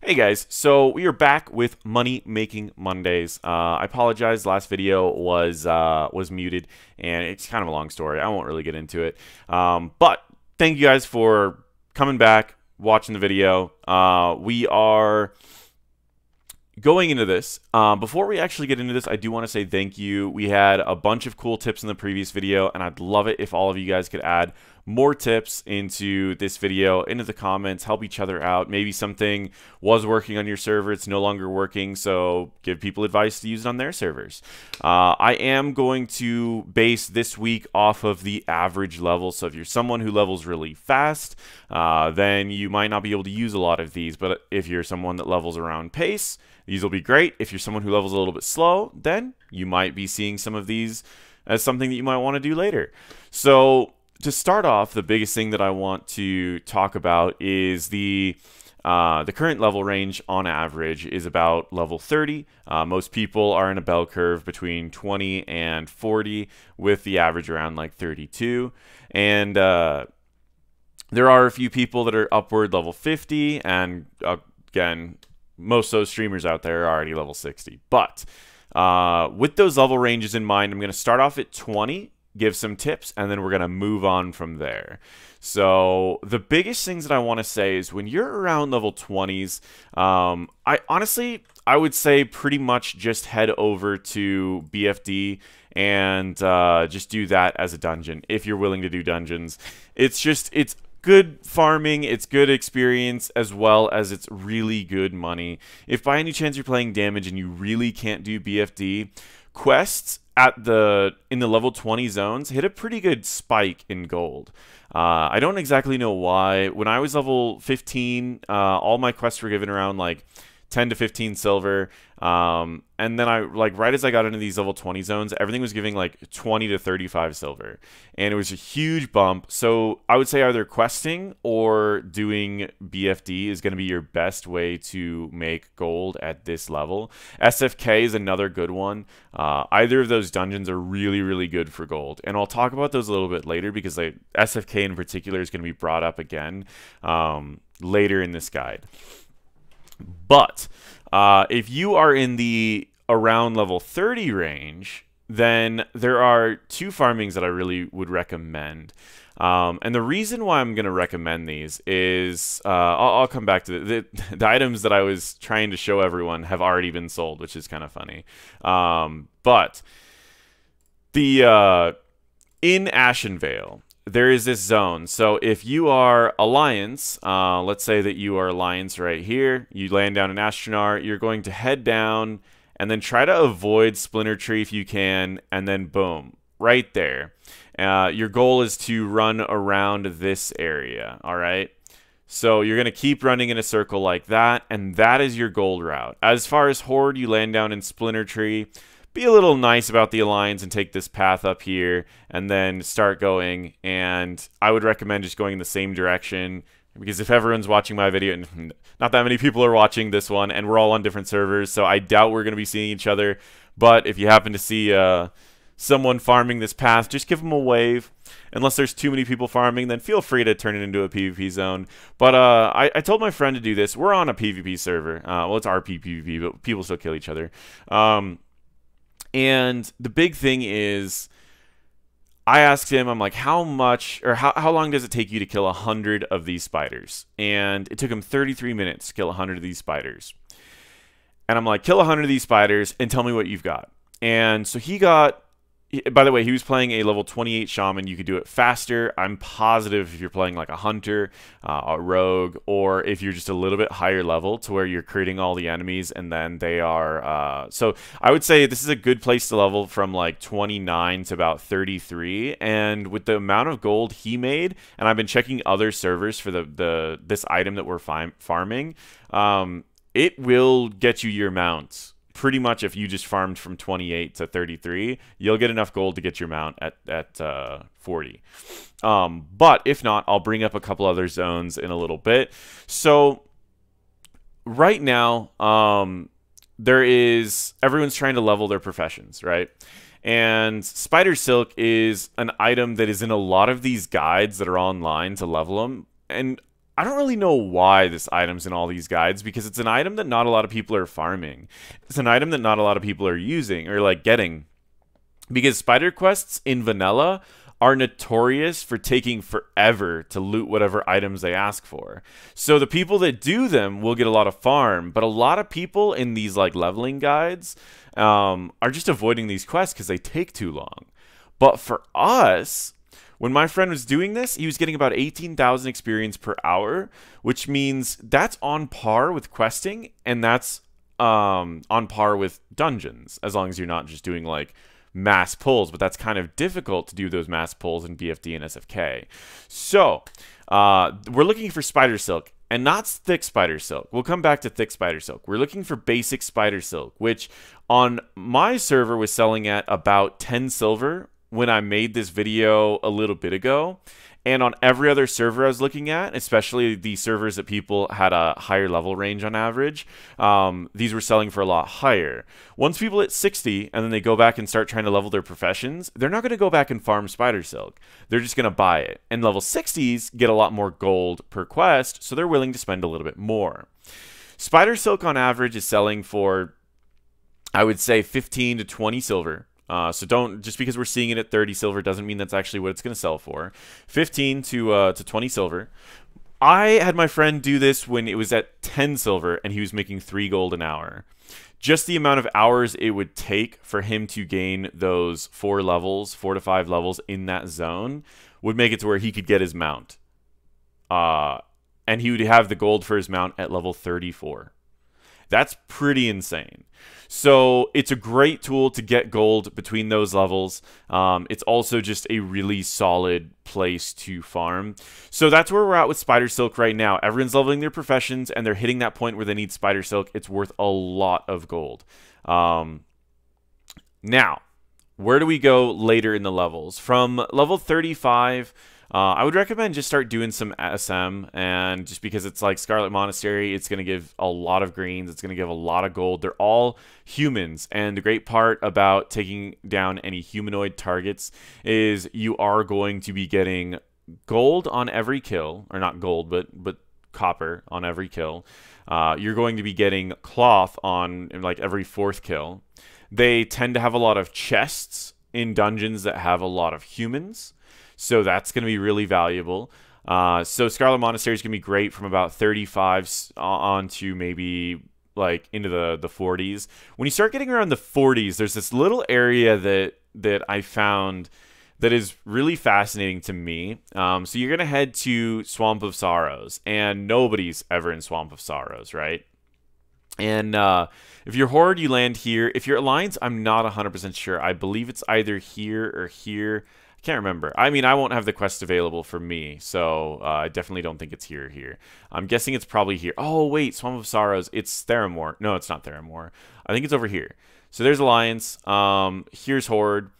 Hey guys, so we are back with Money Making Mondays. Uh, I apologize, last video was uh, was muted, and it's kind of a long story. I won't really get into it, um, but thank you guys for coming back, watching the video. Uh, we are going into this, um, before we actually get into this, I do want to say thank you. We had a bunch of cool tips in the previous video, and I'd love it if all of you guys could add more tips into this video, into the comments, help each other out. Maybe something was working on your server, it's no longer working, so give people advice to use it on their servers. Uh, I am going to base this week off of the average level, so if you're someone who levels really fast, uh, then you might not be able to use a lot of these, but if you're someone that levels around pace, these will be great. If you're someone who levels a little bit slow, then you might be seeing some of these as something that you might want to do later. So to start off, the biggest thing that I want to talk about is the uh, the current level range on average is about level 30. Uh, most people are in a bell curve between 20 and 40, with the average around like 32. And uh, there are a few people that are upward level 50, and again, most of those streamers out there are already level 60. But uh, with those level ranges in mind, I'm going to start off at 20, give some tips, and then we're going to move on from there. So the biggest things that I want to say is when you're around level 20s, um, I honestly, I would say pretty much just head over to BFD and uh, just do that as a dungeon if you're willing to do dungeons. It's just, it's good farming, it's good experience, as well as it's really good money. If by any chance you're playing damage and you really can't do BFD, quests at the in the level 20 zones hit a pretty good spike in gold. Uh, I don't exactly know why. When I was level 15, uh, all my quests were given around like 10 to 15 silver. Um, and then I like right as I got into these level 20 zones, everything was giving like 20 to 35 silver. And it was a huge bump. So I would say either questing or doing BFD is going to be your best way to make gold at this level. SFK is another good one. Uh, either of those dungeons are really, really good for gold. And I'll talk about those a little bit later because like, SFK in particular is going to be brought up again um, later in this guide. But uh, if you are in the around level 30 range, then there are two farmings that I really would recommend. Um, and the reason why I'm going to recommend these is uh, I'll, I'll, come back to the, the, the, items that I was trying to show everyone have already been sold, which is kind of funny. Um, but the uh, in Ashenvale, there is this zone. So if you are Alliance, uh, let's say that you are Alliance right here, you land down in Astranaar, you're going to head down and then try to avoid Splintertree if you can, and then boom, right there. Uh, your goal is to run around this area, all right? So you're going to keep running in a circle like that, and that is your gold route. As far as Horde, you land down in Splintertree be a little nice about the alliance and take this path up here and then start going. And I would recommend just going in the same direction because if everyone's watching my video, and not that many people are watching this one, and we're all on different servers, so I doubt we're going to be seeing each other. But if you happen to see uh, someone farming this path, just give them a wave. Unless there's too many people farming, then feel free to turn it into a PvP zone. But uh, I, I, told my friend to do this. We're on a PvP server. Uh, well, it's RP PvP, but people still kill each other. Um, and the big thing is, I asked him, I'm like, how much or how, how long does it take you to kill 100 of these spiders? And it took him 33 minutes to kill 100 of these spiders. And I'm like, kill 100 of these spiders and tell me what you've got. And so he got by the way, he was playing a level 28 shaman. You could do it faster. I'm positive if you're playing like a hunter, uh, a rogue, or if you're just a little bit higher level to where you're creating all the enemies and then they are. Uh, so I would say this is a good place to level from like 29 to about 33. And with the amount of gold he made, and I've been checking other servers for the, the this item that we're farming, um, it will get you your mounts pretty much if you just farmed from 28 to 33, you'll get enough gold to get your mount at, at uh, 40. Um, but if not, I'll bring up a couple other zones in a little bit. So right now, um, there is everyone's trying to level their professions, right? And spider silk is an item that is in a lot of these guides that are online to level them. And I don't really know why this item's in all these guides because it's an item that not a lot of people are farming. It's an item that not a lot of people are using or like getting. Because spider quests in vanilla are notorious for taking forever to loot whatever items they ask for. So the people that do them will get a lot of farm, but a lot of people in these like leveling guides um, are just avoiding these quests because they take too long. But for us, when my friend was doing this, he was getting about 18,000 experience per hour, which means that's on par with questing and that's um, on par with dungeons, as long as you're not just doing like mass pulls, but that's kind of difficult to do those mass pulls in BFD and SFK. So uh, we're looking for spider silk and not thick spider silk. We'll come back to thick spider silk. We're looking for basic spider silk, which on my server was selling at about 10 silver when I made this video a little bit ago. And on every other server I was looking at, especially the servers that people had a higher level range on average, um, these were selling for a lot higher. Once people hit 60 and then they go back and start trying to level their professions, they're not going to go back and farm spider silk. They're just going to buy it. And level 60s get a lot more gold per quest, so they're willing to spend a little bit more. Spider silk on average is selling for, I would say, 15 to 20 silver. Uh, so don't just because we're seeing it at 30 silver doesn't mean that's actually what it's going to sell for. 15 to uh, to 20 silver. I had my friend do this when it was at 10 silver and he was making 3 gold an hour. Just the amount of hours it would take for him to gain those 4 levels, 4 to 5 levels in that zone would make it to where he could get his mount. Uh and he would have the gold for his mount at level 34. That's pretty insane. So it's a great tool to get gold between those levels. Um, it's also just a really solid place to farm. So that's where we're at with Spider Silk right now. Everyone's leveling their professions and they're hitting that point where they need Spider Silk. It's worth a lot of gold. Um, now, where do we go later in the levels? From level 35 uh, I would recommend just start doing some SM, and just because it's like Scarlet Monastery, it's going to give a lot of greens, it's going to give a lot of gold. They're all humans, and the great part about taking down any humanoid targets is you are going to be getting gold on every kill, or not gold, but but copper on every kill. Uh, you're going to be getting cloth on like every fourth kill. They tend to have a lot of chests in dungeons that have a lot of humans. So that's going to be really valuable. Uh, so Scarlet Monastery is going to be great from about 35 on to maybe like into the the 40s. When you start getting around the 40s, there's this little area that that I found that is really fascinating to me. Um, so you're gonna head to Swamp of Sorrows, and nobody's ever in Swamp of Sorrows, right? And uh, if you're Horde, you land here. If you're Alliance, I'm not 100% sure. I believe it's either here or here. I can't remember. I mean, I won't have the quest available for me, so uh, I definitely don't think it's here here. I'm guessing it's probably here. Oh, wait, Swamp of Sorrows. It's Theramore. No, it's not Theramore. I think it's over here. So there's Alliance. Um, here's Horde.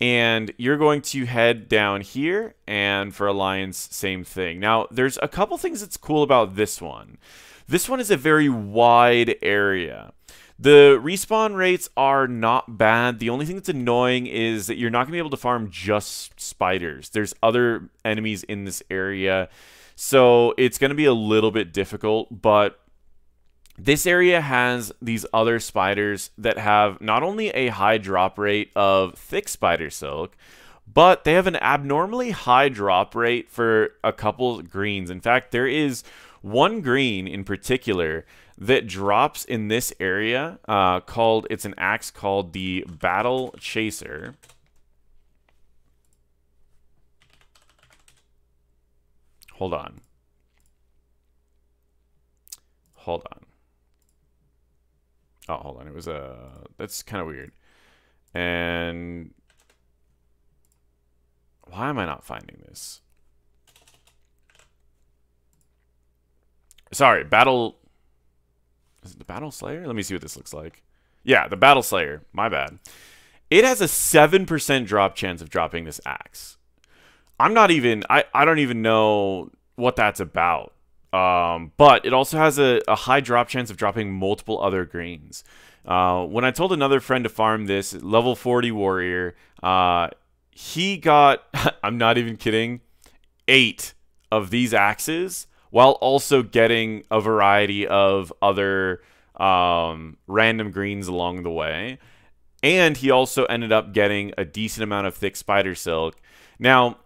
And you're going to head down here, and for Alliance, same thing. Now, there's a couple things that's cool about this one. This one is a very wide area. The respawn rates are not bad. The only thing that's annoying is that you're not going to be able to farm just spiders. There's other enemies in this area. So it's going to be a little bit difficult, but this area has these other spiders that have not only a high drop rate of thick spider silk, but they have an abnormally high drop rate for a couple greens. In fact, there is one green in particular that drops in this area uh, called, it's an axe called the Battle Chaser. Hold on. Hold on. Oh, hold on. It was a. Uh, that's kind of weird. And why am I not finding this? Sorry, battle is it the Battle Slayer? Let me see what this looks like. Yeah, the Battle Slayer. My bad. It has a 7% drop chance of dropping this axe. I'm not even, I, I don't even know what that's about. Um, but it also has a, a high drop chance of dropping multiple other greens. Uh, when I told another friend to farm this level 40 warrior, uh, he got, I'm not even kidding, eight of these axes while also getting a variety of other um, random greens along the way. And he also ended up getting a decent amount of thick spider silk. Now,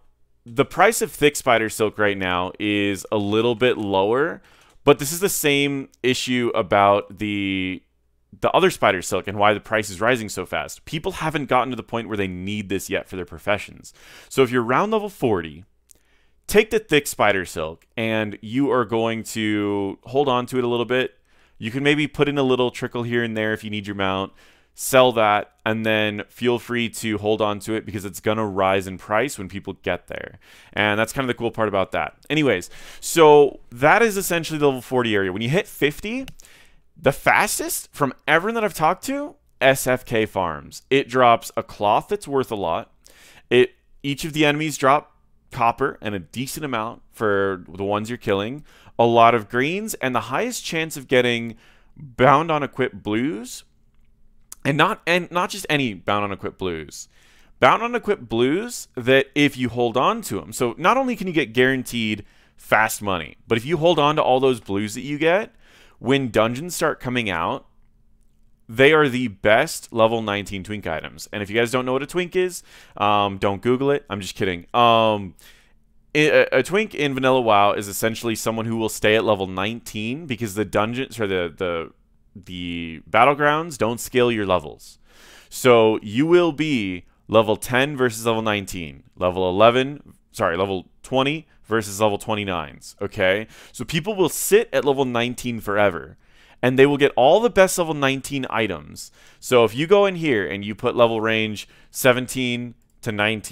the price of thick spider silk right now is a little bit lower, but this is the same issue about the the other spider silk and why the price is rising so fast. People haven't gotten to the point where they need this yet for their professions. So if you're round level 40, take the thick spider silk and you are going to hold on to it a little bit. You can maybe put in a little trickle here and there if you need your mount sell that and then feel free to hold on to it because it's going to rise in price when people get there. And that's kind of the cool part about that. Anyways, so that is essentially the level 40 area. When you hit 50, the fastest from everyone that I've talked to, SFK farms. It drops a cloth that's worth a lot. It each of the enemies drop copper and a decent amount for the ones you're killing, a lot of greens, and the highest chance of getting bound on equip blues and not and not just any bound on equip blues. Bound on equip blues that if you hold on to them so not only can you get guaranteed fast money but if you hold on to all those blues that you get when dungeons start coming out they are the best level 19 twink items and if you guys don't know what a twink is um, don't google it i'm just kidding um, a, twink in vanilla wow is essentially someone who will stay at level 19 because the dungeons or the the the battlegrounds don't scale your levels. So you will be level 10 versus level 19, level 11, sorry, level 20 versus level 29s, okay? So people will sit at level 19 forever and they will get all the best level 19 items. So if you go in here and you put level range 17 to 19